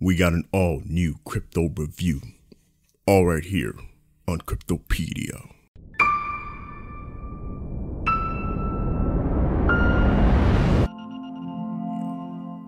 we got an all new crypto review. All right here on Cryptopedia.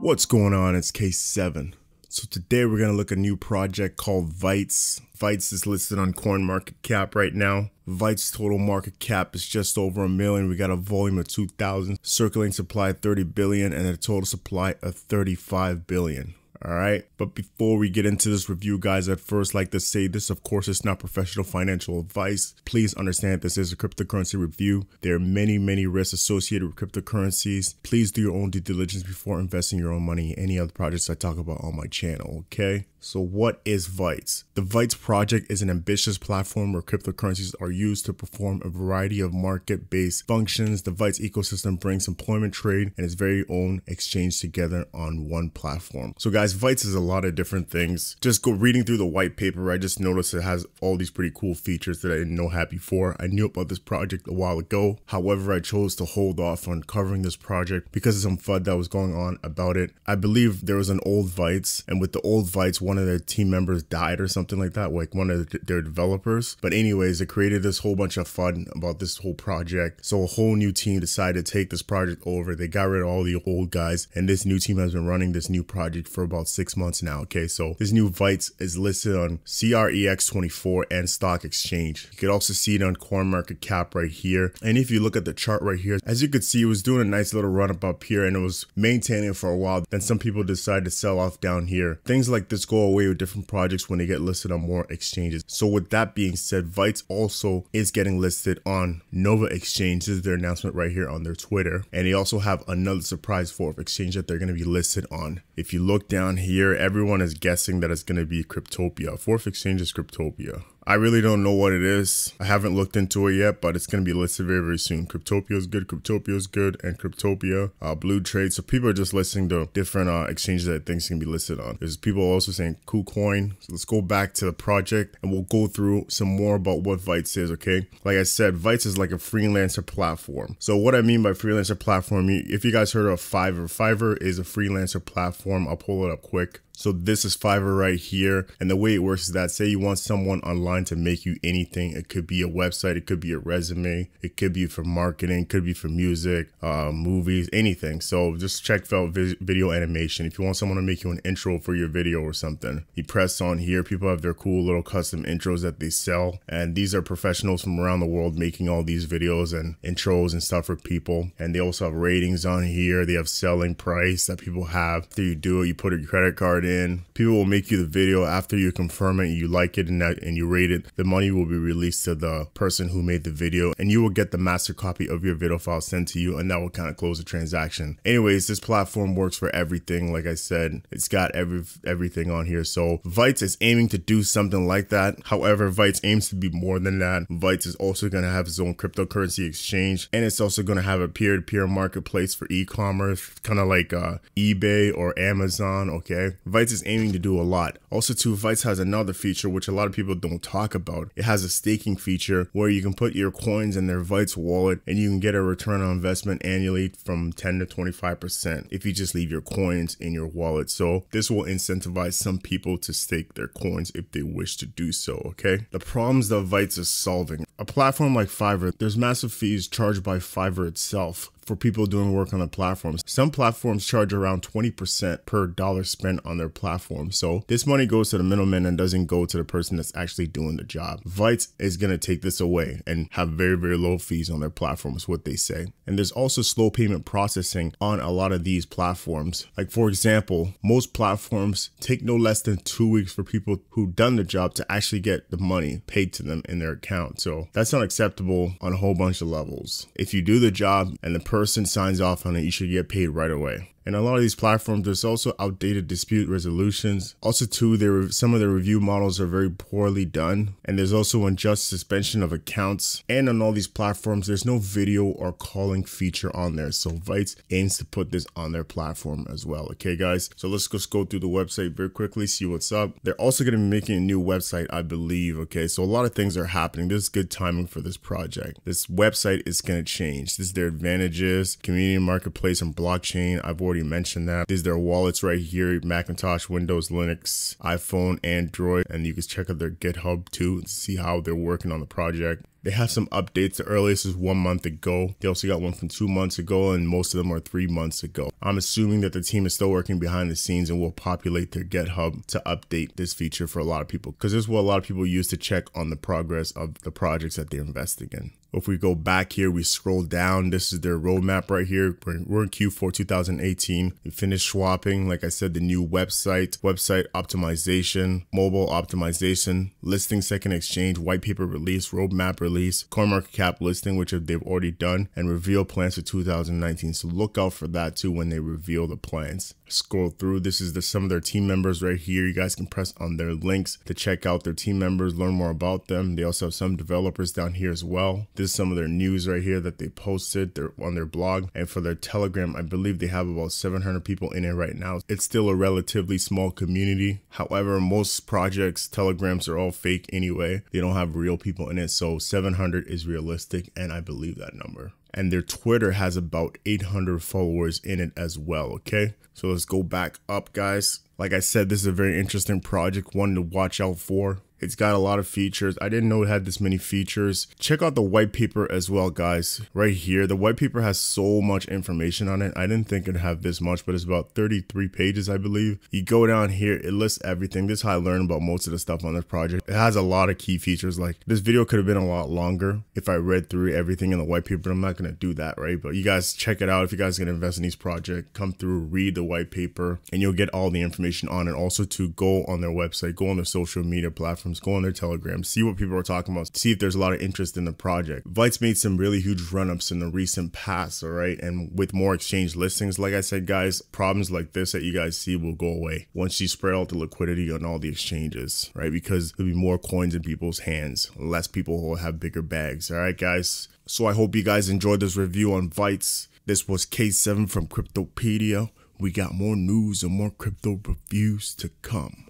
What's going on? It's K7. So today we're going to look at a new project called Vites. Vites is listed on CoinMarketCap right now. Vites total market cap is just over a million. We got a volume of 2,000, circulating supply 30 billion, and a total supply of 35 billion. All right. But before we get into this review, guys, I'd first like to say this, of course, is not professional financial advice. Please understand this is a cryptocurrency review. There are many, many risks associated with cryptocurrencies. Please do your own due diligence before investing your own money in any other projects I talk about on my channel, okay? So what is Vites? The Vites project is an ambitious platform where cryptocurrencies are used to perform a variety of market-based functions. The Vites ecosystem brings employment, trade, and its very own exchange together on one platform. So guys, Vites is a lot of different things. Just go reading through the white paper, I just noticed it has all these pretty cool features that I didn't know had before. I knew about this project a while ago. However, I chose to hold off on covering this project because of some FUD that was going on about it. I believe there was an old Vites, and with the old Vites, one of their team members died or something like that, like one of their developers. But anyways, it created this whole bunch of FUD about this whole project. So a whole new team decided to take this project over. They got rid of all the old guys, and this new team has been running this new project for about six months now. Okay, so this new Vites is listed on CREX24 and Stock Exchange. You could also see it on CoinMarketCap right here. And if you look at the chart right here, as you could see, it was doing a nice little run up up here and it was maintaining for a while. Then some people decided to sell off down here. Things like this go away with different projects when they get listed on more exchanges. So with that being said, Vites also is getting listed on Nova Exchange. This is their announcement right here on their Twitter. And they also have another surprise fourth exchange that they're going to be listed on. If you look down here, everyone is guessing that it's going to be Cryptopia. Fourth exchange is Cryptopia. I really don't know what it is. I haven't looked into it yet, but it's going to be listed very, very soon. Cryptopia is good, Cryptopia is good, and Cryptopia, uh, Bleutrade. So people are just listing the different uh, exchanges that things can be listed on. There's people also saying KuCoin. So let's go back to the project and we'll go through some more about what Vites is, okay? Like I said, Vites is like a freelancer platform. So what I mean by freelancer platform, if you guys heard of Fiverr, Fiverr is a freelancer platform. I'll pull it up quick. So this is Fiverr right here. And the way it works is that say you want someone online to make you anything. It could be a website. It could be a resume. It could be for marketing. It could be for music, uh, movies, anything. So just check out video animation. If you want someone to make you an intro for your video or something, you press on here. People have their cool little custom intros that they sell. And these are professionals from around the world making all these videos and intros and stuff for people. And they also have ratings on here. They have selling price that people have. After you do it, you put your credit card in. People will make you the video after you confirm it, you like it and, that, and you rate it. The money will be released to the person who made the video and you will get the master copy of your video file sent to you and that will kind of close the transaction. Anyways, this platform works for everything. Like I said, it's got every everything on here. So Vites is aiming to do something like that. However, Vites aims to be more than that. Vites is also going to have its own cryptocurrency exchange and it's also going to have a peer-to-peer -peer marketplace for e-commerce, kind of like uh, eBay or Amazon, okay? Vites is aiming to do a lot. Also too, Vites has another feature which a lot of people don't talk about. It has a staking feature where you can put your coins in their Vites wallet and you can get a return on investment annually from 10 to 25% if you just leave your coins in your wallet. So this will incentivize some people to stake their coins if they wish to do so, okay? The problems that Vites is solving. A platform like Fiverr, there's massive fees charged by Fiverr itself for people doing work on the platforms. Some platforms charge around 20% per dollar spent on their platform. So this money goes to the middleman and doesn't go to the person that's actually doing the job. Vites is going to take this away and have very, very low fees on their platforms, what they say. And there's also slow payment processing on a lot of these platforms. Like for example, most platforms take no less than two weeks for people who've done the job to actually get the money paid to them in their account. So that's not acceptable on a whole bunch of levels. If you do the job and the person signs off on it, you should get paid right away. And a lot of these platforms, there's also outdated dispute resolutions. Also, too, there some of the review models are very poorly done, and there's also unjust suspension of accounts. And on all these platforms, there's no video or calling feature on there. So Vites aims to put this on their platform as well. Okay, guys. So let's just go through the website very quickly, see what's up. They're also going to be making a new website, I believe. Okay, so a lot of things are happening. This is good timing for this project. This website is going to change. This is their advantages, community marketplace, and blockchain. I've already already mentioned that. These their wallets right here, Macintosh, Windows, Linux, iPhone, Android, and you can check out their GitHub too and see how they're working on the project. They have some updates. The earliest is one month ago. They also got one from two months ago, and most of them are three months ago. I'm assuming that the team is still working behind the scenes and will populate their GitHub to update this feature for a lot of people because this is what a lot of people use to check on the progress of the projects that they're investing in. If we go back here, we scroll down. This is their roadmap right here. We're, we're in Q4 2018. We finished swapping, like I said, the new website, website optimization, mobile optimization, listing second exchange, white paper release, roadmap release, CoinMarketCap listing, which they've already done, and reveal plans for 2019. So look out for that too when they reveal the plans. Scroll through. This is the some of their team members right here. You guys can press on their links to check out their team members, learn more about them. They also have some developers down here as well. This is some of their news right here that they posted on their blog. And for their Telegram, I believe they have about 700 people in it right now. It's still a relatively small community. However, most projects, Telegrams are all fake anyway. They don't have real people in it. So 700 is realistic. And I believe that number and their Twitter has about 800 followers in it as well. Okay, so let's go back up, guys. Like I said, this is a very interesting project, one to watch out for. It's got a lot of features. I didn't know it had this many features. Check out the white paper as well, guys. Right here, the white paper has so much information on it. I didn't think it'd have this much, but it's about 33 pages, I believe. You go down here, it lists everything. This is how I learned about most of the stuff on this project. It has a lot of key features. Like this video could have been a lot longer if I read through everything in the white paper. But I'm not going to do that, right? But you guys check it out. If you guys are to invest in these projects, come through, read the white paper, and you'll get all the information on it. Also to go on their website, go on their social media platforms platforms, go on their Telegram, see what people are talking about, see if there's a lot of interest in the project. Vites made some really huge run ups in the recent past, all right? And with more exchange listings, like I said, guys, problems like this that you guys see will go away once you spread out the liquidity on all the exchanges, right? Because there'll be more coins in people's hands, less people will have bigger bags, all right, guys? So I hope you guys enjoyed this review on Vites. This was K7 from Cryptopedia. We got more news and more crypto reviews to come.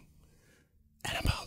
And I'm out.